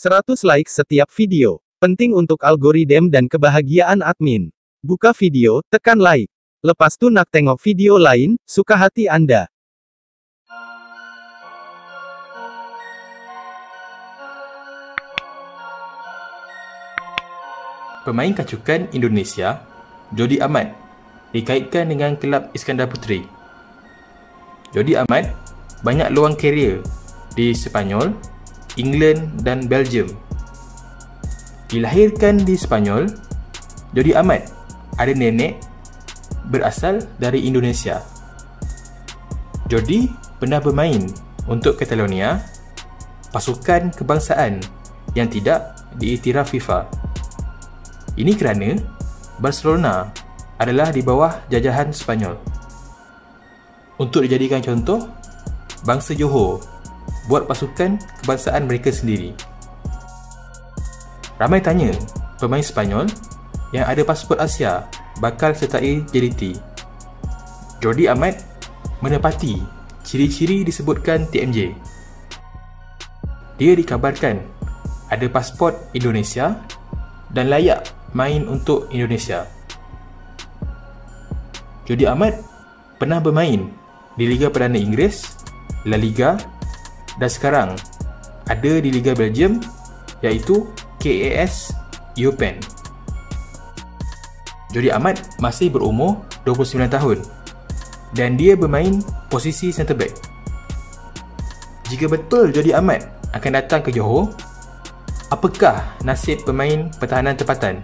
100 like setiap video. Penting untuk algoritma dan kebahagiaan admin. Buka video, tekan like. Lepas tu nak tengok video lain, suka hati Anda. Pemain kacukan Indonesia, Jody Ahmad, dikaitkan dengan kelab Iskandar Puteri. Jody Ahmad banyak luang karier di Sepanyol, England dan Belgium. Dilahirkan di Sepanyol, Jody Ahmad ada nenek berasal dari Indonesia. Jody pernah bermain untuk Catalonia, pasukan kebangsaan yang tidak diiktiraf FIFA. Ini kerana Barcelona adalah di bawah jajahan Sepanyol. Untuk dijadikan contoh, bangsa Johor buat pasukan kebangsaan mereka sendiri. Ramai tanya, pemain Sepanyol yang ada pasport Asia bakal sertai JDT. Jordi Ahmad menepati ciri-ciri disebutkan TMJ. Dia dikabarkan ada pasport Indonesia dan layak main untuk Indonesia. Jody Ahmad pernah bermain di Liga Perdana Inggeris, La Liga dan sekarang ada di Liga Belgium iaitu KAS Eupen. Jody Ahmad masih berumur 29 tahun dan dia bermain posisi centre back. Jika betul Jody Ahmad akan datang ke Johor, apakah nasib pemain pertahanan tempatan?